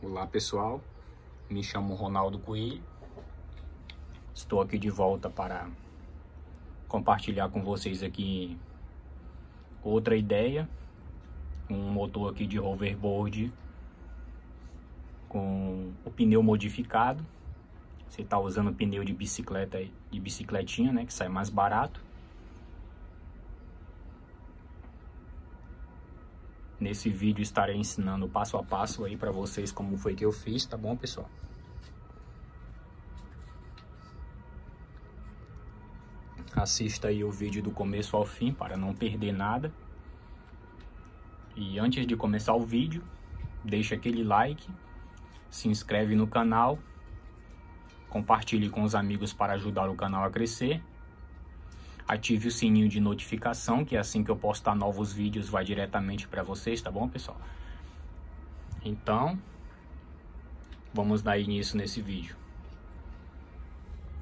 Olá pessoal, me chamo Ronaldo Coelho, estou aqui de volta para compartilhar com vocês aqui outra ideia, um motor aqui de hoverboard com o pneu modificado, você está usando pneu de bicicleta, de bicicletinha, né, que sai mais barato. Nesse vídeo estarei ensinando passo a passo aí para vocês como foi que eu fiz, tá bom, pessoal? Assista aí o vídeo do começo ao fim para não perder nada. E antes de começar o vídeo, deixa aquele like, se inscreve no canal, compartilhe com os amigos para ajudar o canal a crescer ative o sininho de notificação, que é assim que eu postar novos vídeos vai diretamente para vocês, tá bom, pessoal? Então, vamos dar início nesse vídeo.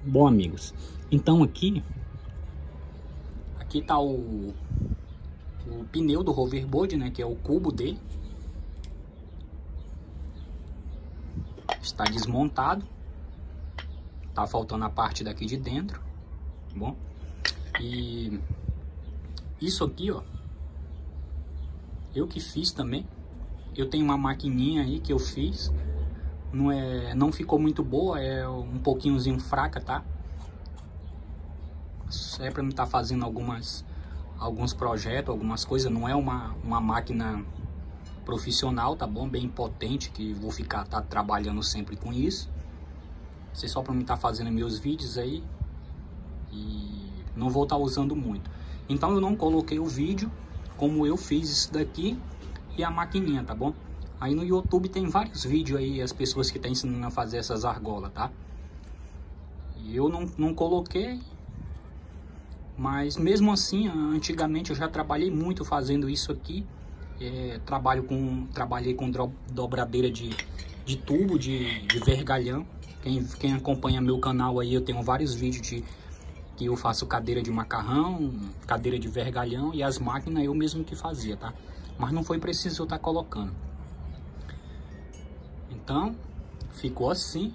Bom, amigos, então aqui, aqui tá o, o pneu do hoverboard, né, que é o cubo dele. Está desmontado, tá faltando a parte daqui de dentro, tá bom? E isso aqui, ó, eu que fiz também. Eu tenho uma maquininha aí que eu fiz. Não é, não ficou muito boa, é um pouquinhozinho fraca, tá? É para mim estar tá fazendo algumas alguns projetos, algumas coisas, não é uma uma máquina profissional, tá bom? Bem potente que vou ficar tá trabalhando sempre com isso. É só para mim estar tá fazendo meus vídeos aí. E não vou estar tá usando muito. Então eu não coloquei o vídeo como eu fiz isso daqui e a maquininha, tá bom? Aí no YouTube tem vários vídeos aí, as pessoas que estão tá ensinando a fazer essas argolas, tá? E eu não, não coloquei, mas mesmo assim, antigamente eu já trabalhei muito fazendo isso aqui. É, trabalho com, trabalhei com dobradeira de, de tubo, de, de vergalhão. Quem, quem acompanha meu canal aí, eu tenho vários vídeos de que eu faço cadeira de macarrão, cadeira de vergalhão e as máquinas eu mesmo que fazia, tá? Mas não foi preciso eu estar tá colocando. Então, ficou assim.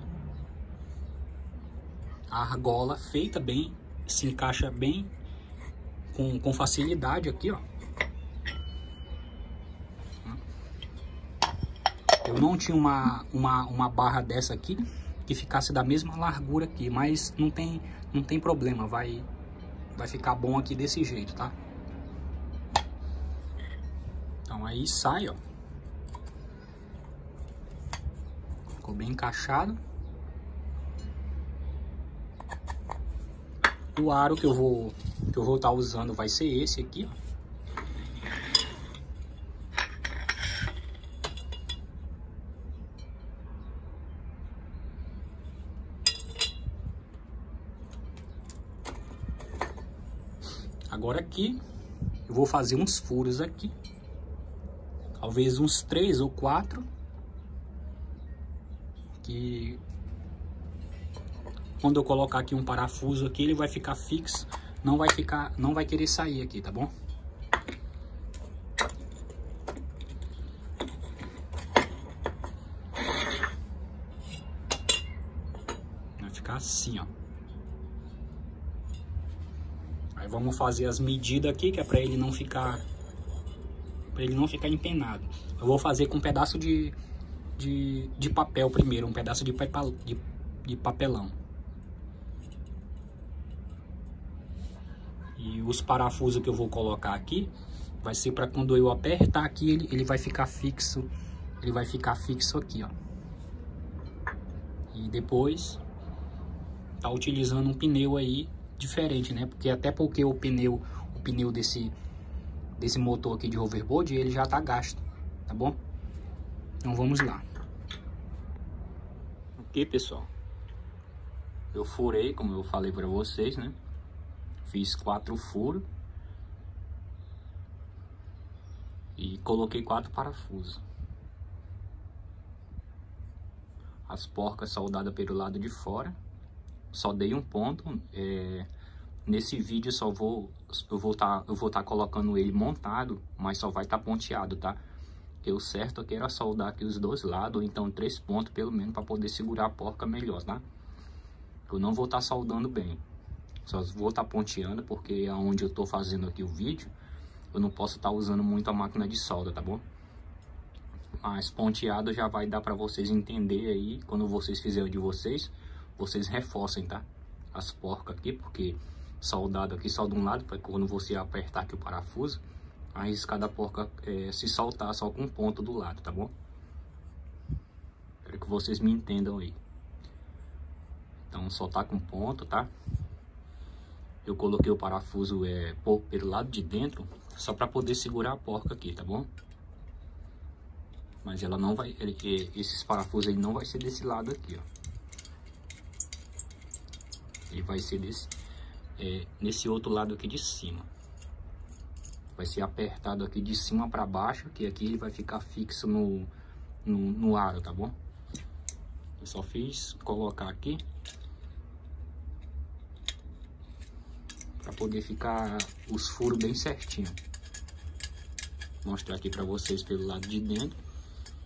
A argola feita bem, se encaixa bem, com, com facilidade aqui, ó. Eu não tinha uma, uma, uma barra dessa aqui, que ficasse da mesma largura aqui, mas não tem, não tem problema, vai, vai ficar bom aqui desse jeito, tá? Então aí sai, ó. Ficou bem encaixado. O aro que eu vou que eu vou estar tá usando vai ser esse aqui, ó. Agora aqui, eu vou fazer uns furos aqui. Talvez uns três ou quatro. Que quando eu colocar aqui um parafuso aqui, ele vai ficar fixo. Não vai ficar, não vai querer sair aqui, tá bom? Vai ficar assim, ó. Aí vamos fazer as medidas aqui, que é para ele não ficar para ele não ficar empenado. Eu vou fazer com um pedaço de, de, de papel primeiro, um pedaço de, papel, de, de papelão. E os parafusos que eu vou colocar aqui vai ser para quando eu apertar aqui, ele, ele vai ficar fixo, ele vai ficar fixo aqui, ó. E depois tá utilizando um pneu aí diferente, né? Porque até porque o pneu, o pneu desse desse motor aqui de hoverboard, ele já tá gasto, tá bom? Então vamos lá. Ok, pessoal. Eu furei, como eu falei para vocês, né? Fiz quatro furos. E coloquei quatro parafusos. As porcas soldadas pelo lado de fora só dei um ponto. É, nesse vídeo só vou eu vou tá, eu vou estar tá colocando ele montado, mas só vai estar tá ponteado, tá? que o certo aqui era soldar aqui os dois lados, então três pontos pelo menos, para poder segurar a porca melhor, tá? Eu não vou estar tá soldando bem, só vou estar tá ponteando, porque é onde eu estou fazendo aqui o vídeo, eu não posso estar tá usando muito a máquina de solda, tá bom? Mas ponteado já vai dar para vocês entender aí, quando vocês fizerem de vocês, vocês reforcem, tá? As porcas aqui, porque soldado aqui só de um lado, quando você apertar aqui o parafuso, arriscar da porca é, se soltar só com um ponto do lado, tá bom? Espero que vocês me entendam aí. Então soltar com ponto, tá? Eu coloquei o parafuso é, pelo lado de dentro, só para poder segurar a porca aqui, tá bom? Mas ela não vai, ele, esses parafusos aí não vai ser desse lado aqui, ó. Ele vai ser desse, é, nesse outro lado aqui de cima vai ser apertado aqui de cima para baixo, que aqui ele vai ficar fixo no, no, no aro, tá bom? Eu só fiz colocar aqui para poder ficar os furos bem certinho. Mostrar aqui para vocês pelo lado de dentro.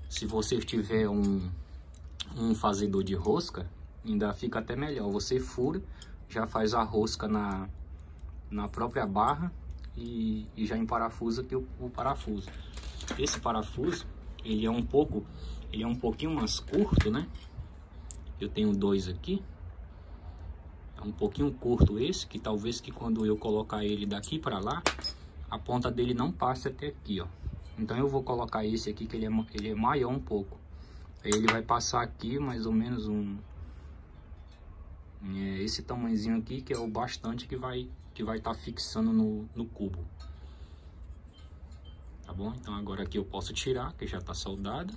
Se você tiver um, um fazedor de rosca, ainda fica até melhor. Você fura, já faz a rosca na, na própria barra e, e já emparafusa aqui o, o parafuso. Esse parafuso, ele é um pouco, ele é um pouquinho mais curto, né? Eu tenho dois aqui. É um pouquinho curto esse, que talvez que quando eu colocar ele daqui para lá, a ponta dele não passe até aqui, ó. Então eu vou colocar esse aqui, que ele é, ele é maior um pouco. Aí ele vai passar aqui mais ou menos um... É, esse tamanhozinho aqui, que é o bastante que vai que vai estar tá fixando no, no cubo. Tá bom? Então agora aqui eu posso tirar, que já está soldado.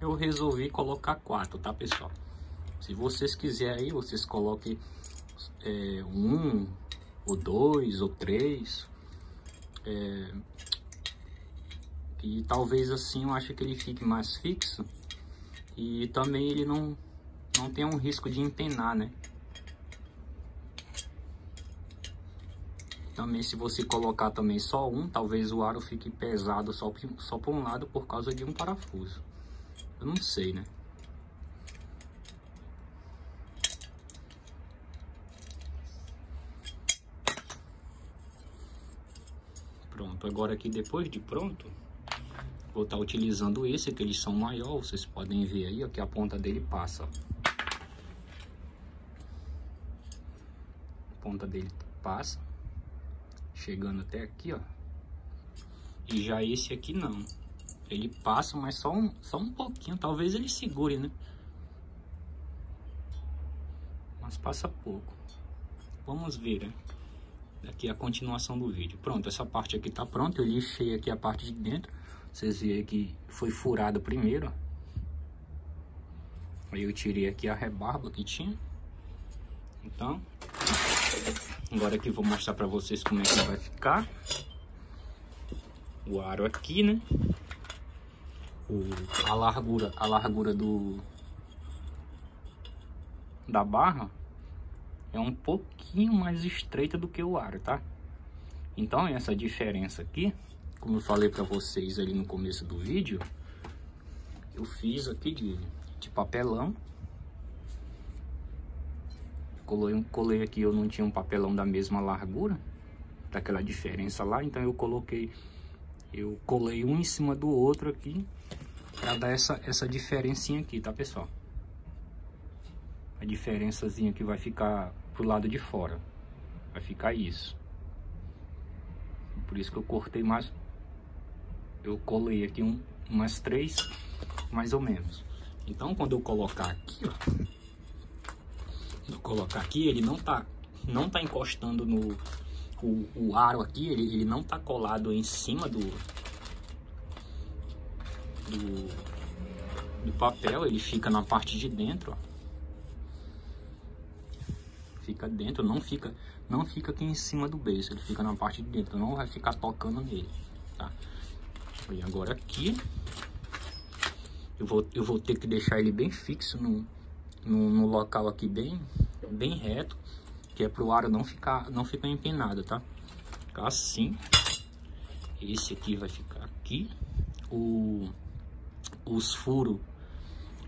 Eu resolvi colocar quatro, tá pessoal? Se vocês quiserem aí, vocês coloquem é, um, ou dois, ou três. É, e talvez assim eu acho que ele fique mais fixo. E também ele não, não tem um risco de empenar, né? Também se você colocar também só um, talvez o aro fique pesado só, só por um lado por causa de um parafuso. Eu não sei, né? Pronto, agora aqui depois de pronto, vou estar tá utilizando esse, que eles são maior, vocês podem ver aí, ó, que a ponta dele passa. A ponta dele passa, chegando até aqui, ó. E já esse aqui não. Ele passa, mas só um, só um pouquinho. Talvez ele segure, né? Mas passa pouco. Vamos ver, né? Aqui a continuação do vídeo. Pronto, essa parte aqui tá pronta. Eu lixei aqui a parte de dentro. Vocês veem que foi furado primeiro, Aí eu tirei aqui a rebarba que tinha. Então, agora aqui vou mostrar pra vocês como é que vai ficar. O aro aqui, né? A largura, a largura do da barra é um pouquinho mais estreita do que o aro, tá? Então essa diferença aqui, como eu falei para vocês ali no começo do vídeo, eu fiz aqui de, de papelão. Colei, colei aqui, eu não tinha um papelão da mesma largura, daquela diferença lá, então eu coloquei, eu colei um em cima do outro aqui para dar essa, essa diferencinha aqui, tá pessoal? A diferençazinha que vai ficar pro lado de fora. Vai ficar isso. Por isso que eu cortei mais... Eu colei aqui um, umas três, mais ou menos. Então, quando eu colocar aqui, ó... Eu colocar aqui, ele não tá, não tá encostando no... O, o aro aqui, ele, ele não tá colado em cima do, do, do papel, ele fica na parte de dentro, ó. fica dentro, não fica, não fica aqui em cima do beijo, ele fica na parte de dentro, não vai ficar tocando nele, tá? E agora aqui, eu vou, eu vou ter que deixar ele bem fixo no, no, no local aqui, bem, bem reto, que é pro aro não ficar, não ficar empinado, tá? Ficar assim, esse aqui vai ficar aqui, o, os furos,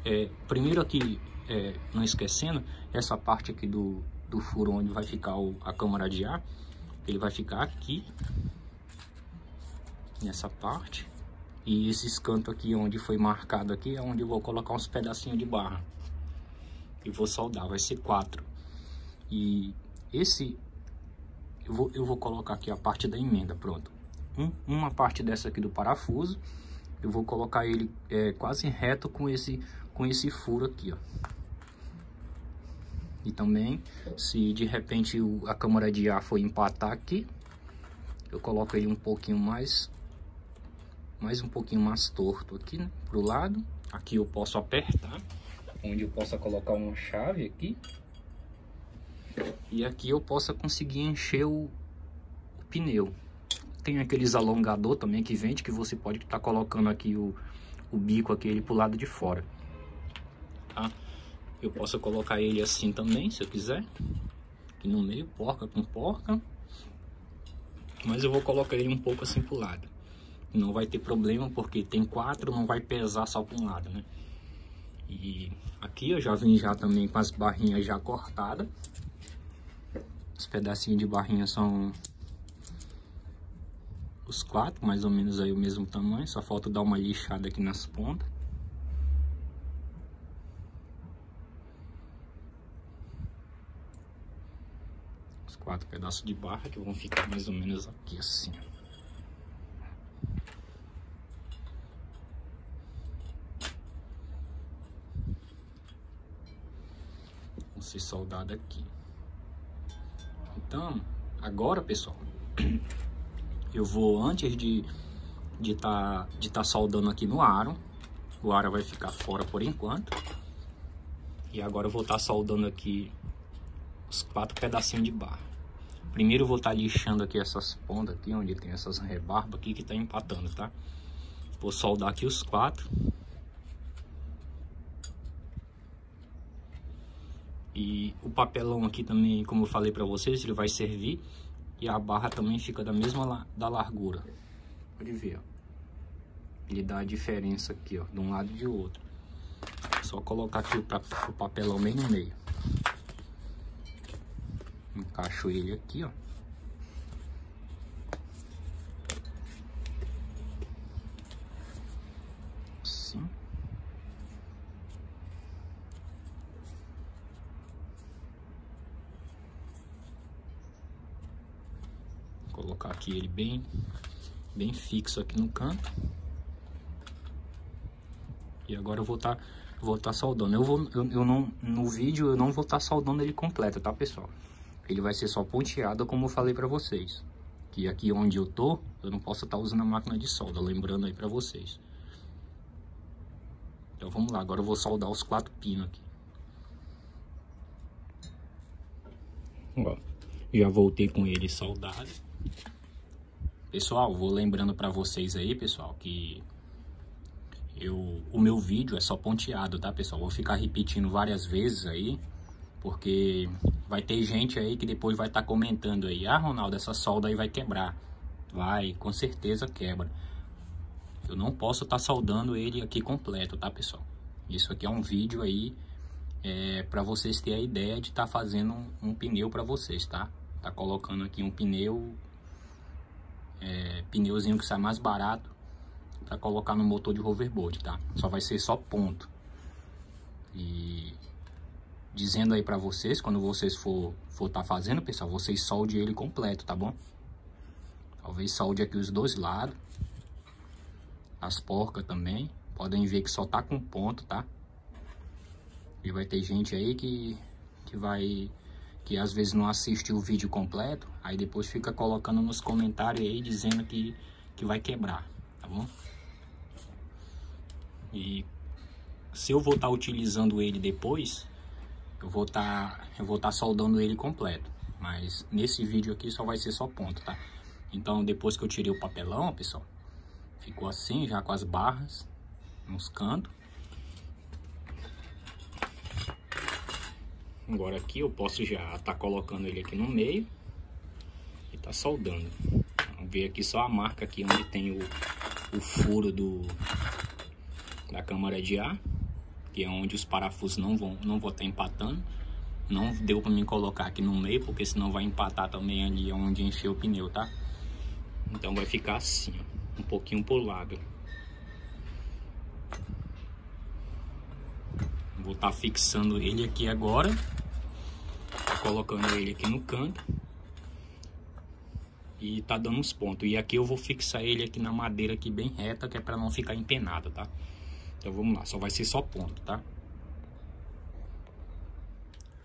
é, primeiro aqui, é, não esquecendo, essa parte aqui do, do furo onde vai ficar o, a câmara de ar, ele vai ficar aqui, nessa parte, e esses cantos aqui onde foi marcado aqui é onde eu vou colocar uns pedacinhos de barra. E vou soldar, vai ser quatro. E esse, eu vou, eu vou colocar aqui a parte da emenda, pronto. Um, uma parte dessa aqui do parafuso, eu vou colocar ele é, quase reto com esse, com esse furo aqui, ó. E também, se de repente a câmara de ar for empatar aqui, eu coloco ele um pouquinho mais, mais um pouquinho mais torto aqui, né, pro lado. Aqui eu posso apertar, onde eu possa colocar uma chave aqui. E aqui eu possa conseguir encher o, o pneu. Tem aqueles alongador também que vende, que você pode estar tá colocando aqui o, o bico aquele pro lado de fora. Tá? Eu posso colocar ele assim também, se eu quiser. Aqui no meio, porca com porca. Mas eu vou colocar ele um pouco assim pro lado. Não vai ter problema, porque tem quatro, não vai pesar só para um lado, né? E aqui eu já vim já também com as barrinhas já cortadas. Os pedacinhos de barrinha são os quatro, mais ou menos aí o mesmo tamanho. Só falta dar uma lixada aqui nas pontas. quatro pedaços de barra que vão ficar mais ou menos aqui assim. Vão ser soldado aqui. Então, agora pessoal, eu vou antes de de tá de tá soldando aqui no aro, o aro vai ficar fora por enquanto. E agora eu vou estar tá soldando aqui os quatro pedacinhos de barra. Primeiro eu vou estar tá lixando aqui essas pontas aqui, onde tem essas rebarbas aqui que tá empatando, tá? Vou soldar aqui os quatro. E o papelão aqui também, como eu falei para vocês, ele vai servir. E a barra também fica da mesma da largura. Pode ver, ó. Ele dá a diferença aqui, ó, de um lado e de outro. Só colocar aqui o papelão bem no meio. Encaixo ele aqui, ó. Assim. Vou colocar aqui ele bem, bem fixo aqui no canto. E agora eu vou estar tá, vou tá soldando. Eu vou eu, eu não no vídeo eu não vou estar tá soldando ele completo, tá, pessoal? ele vai ser só ponteado, como eu falei para vocês. Que aqui onde eu tô, eu não posso estar tá usando a máquina de solda, lembrando aí para vocês. Então vamos lá, agora eu vou soldar os quatro pinos aqui. Ó, já voltei com ele soldado. Pessoal, vou lembrando para vocês aí, pessoal, que eu, o meu vídeo é só ponteado, tá, pessoal? Vou ficar repetindo várias vezes aí, porque vai ter gente aí que depois vai estar tá comentando aí, ah Ronaldo, essa solda aí vai quebrar. Vai, com certeza quebra. Eu não posso estar tá soldando ele aqui completo, tá pessoal? Isso aqui é um vídeo aí é, para vocês terem a ideia de estar tá fazendo um, um pneu para vocês, tá? Tá colocando aqui um pneu, é, pneuzinho que sai mais barato para colocar no motor de hoverboard, tá? Só vai ser só ponto. E dizendo aí para vocês, quando vocês for for tá fazendo, pessoal, vocês solde ele completo, tá bom? Talvez solde aqui os dois lados. As porcas também. Podem ver que só tá com ponto, tá? E vai ter gente aí que, que vai... Que às vezes não assiste o vídeo completo. Aí depois fica colocando nos comentários aí dizendo que, que vai quebrar, tá bom? E se eu vou estar tá utilizando ele depois, eu vou estar tá, eu vou estar tá soldando ele completo. Mas nesse vídeo aqui só vai ser só ponto, tá? Então depois que eu tirei o papelão, pessoal, ficou assim já com as barras nos cantos. Agora aqui eu posso já estar tá colocando ele aqui no meio e tá soldando. Vamos ver aqui só a marca aqui onde tem o, o furo do da câmara de ar, que é onde os parafusos não vão não vou estar tá empatando. Não deu para mim colocar aqui no meio, porque senão vai empatar também ali onde encher o pneu, tá? Então vai ficar assim, ó, um pouquinho pro lado. Vou estar tá fixando ele aqui agora. Colocando ele aqui no canto. E tá dando uns pontos. E aqui eu vou fixar ele aqui na madeira aqui bem reta, que é para não ficar empenado, tá? Então vamos lá, só vai ser só ponto, tá?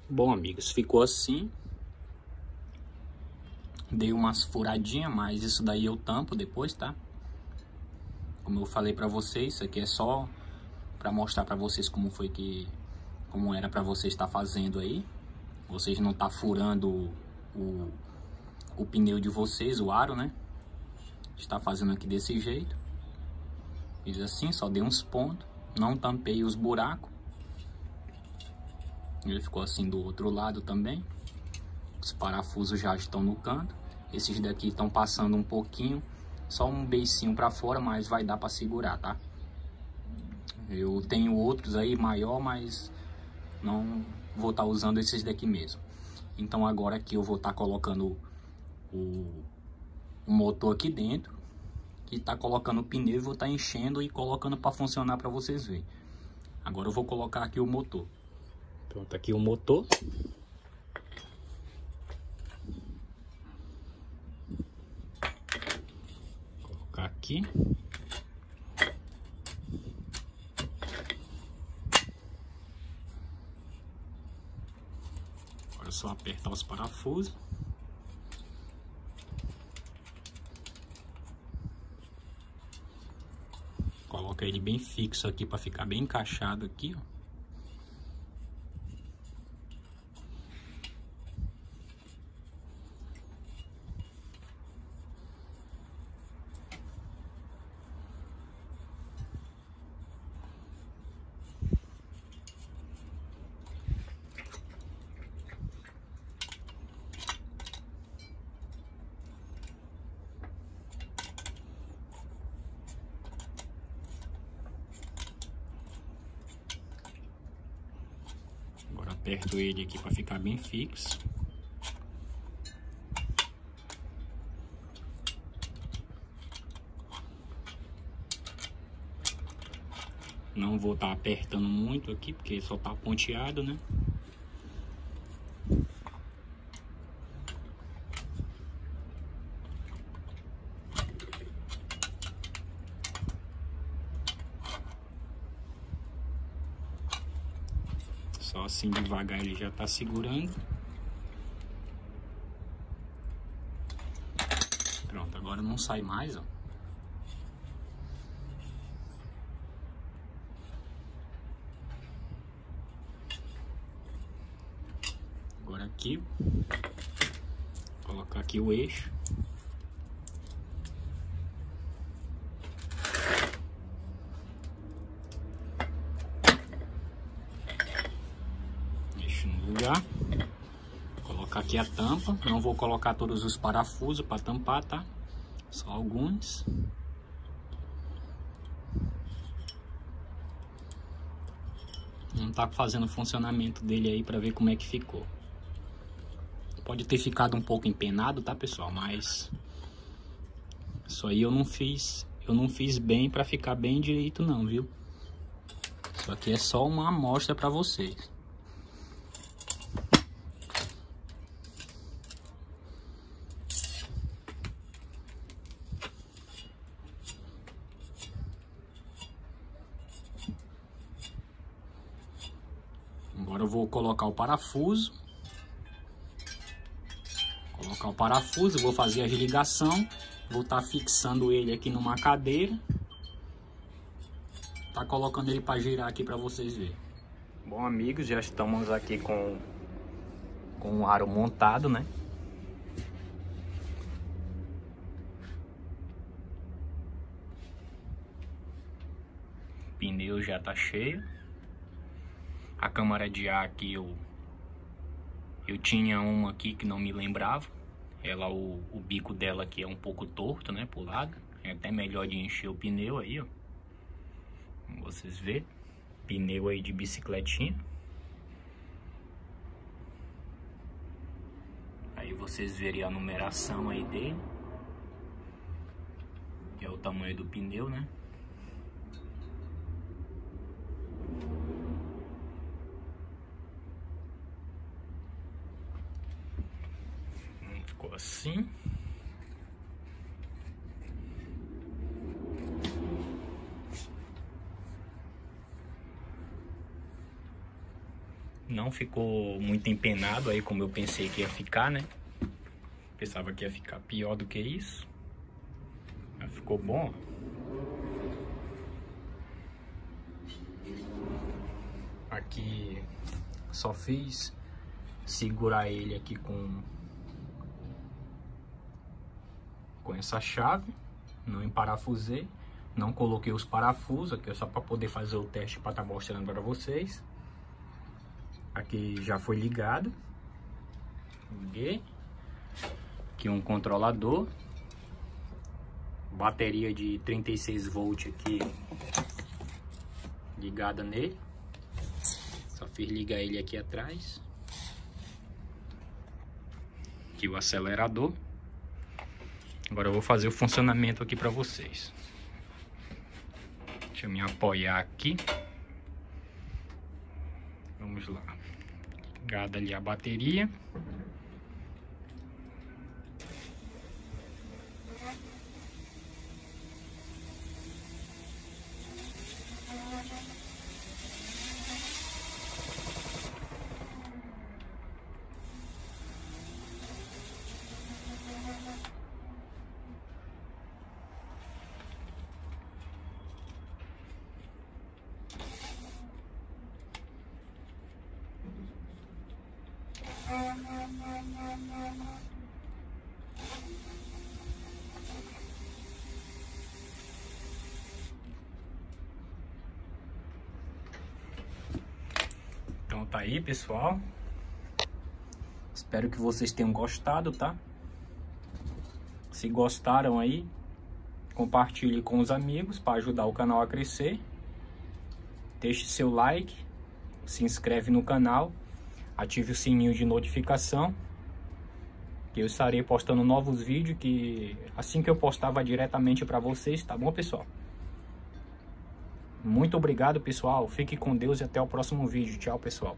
Bom, amigos, ficou assim. Dei umas furadinhas, mas isso daí eu tampo depois, tá? Como eu falei pra vocês, isso aqui é só para mostrar para vocês como foi que como era para você estar fazendo aí. Vocês não tá furando o, o pneu de vocês, o aro, né? Está fazendo aqui desse jeito. Fiz assim, só dei uns pontos, não tampei os buracos. Ele ficou assim do outro lado também. Os parafusos já estão no canto. Esses daqui estão passando um pouquinho, só um beicinho para fora, mas vai dar para segurar, tá? Eu tenho outros aí maior, mas não vou estar tá usando esses daqui mesmo. Então agora aqui eu vou estar tá colocando o, o, motor aqui dentro. Que está colocando o pneu e vou estar tá enchendo e colocando para funcionar para vocês verem. Agora eu vou colocar aqui o motor. Pronto, aqui o motor. Vou colocar aqui. Só apertar os parafusos. Coloca ele bem fixo aqui para ficar bem encaixado aqui, ó. Aperto ele aqui para ficar bem fixo. Não vou estar tá apertando muito aqui, porque só tá ponteado, né? Só assim devagar ele já tá segurando. Pronto, agora não sai mais, ó. Agora aqui, colocar aqui o eixo. Lugar. Colocar aqui a tampa. Não vou colocar todos os parafusos para tampar, tá? Só alguns. Não tá fazendo o funcionamento dele aí para ver como é que ficou. Pode ter ficado um pouco empenado, tá, pessoal? Mas isso aí eu não fiz, eu não fiz bem para ficar bem direito não, viu? Isso aqui é só uma amostra para vocês. Agora eu vou colocar o parafuso. Colocar o parafuso, vou fazer a ligação. Vou estar tá fixando ele aqui numa cadeira. Tá colocando ele para girar aqui para vocês verem. Bom, amigos, já estamos aqui com, com o aro montado, né? Pneu já tá cheio. A câmara de ar aqui eu, eu tinha uma aqui que não me lembrava. Ela, o, o bico dela aqui é um pouco torto, né, pro lado. É até melhor de encher o pneu aí, ó. Como vocês verem pneu aí de bicicletinha. Aí vocês verem a numeração aí dele. Que é o tamanho do pneu, né? Ficou assim. Não ficou muito empenado aí como eu pensei que ia ficar, né? Pensava que ia ficar pior do que isso. Mas ficou bom. Aqui só fiz segurar ele aqui com com essa chave, não emparafusei, não coloquei os parafusos aqui é só para poder fazer o teste para estar tá mostrando para vocês. Aqui já foi ligado. Liguei. Aqui um controlador. Bateria de 36 volts aqui ligada nele. Só fiz ligar ele aqui atrás. Aqui o acelerador. Agora eu vou fazer o funcionamento aqui para vocês. Deixa eu me apoiar aqui. Vamos lá. Ligada ali a bateria. Então tá aí, pessoal. Espero que vocês tenham gostado, tá? Se gostaram aí, compartilhe com os amigos para ajudar o canal a crescer. Deixe seu like, se inscreve no canal ative o sininho de notificação que eu estarei postando novos vídeos que assim que eu postar vai diretamente para vocês, tá bom pessoal? Muito obrigado pessoal, fique com Deus e até o próximo vídeo, tchau pessoal.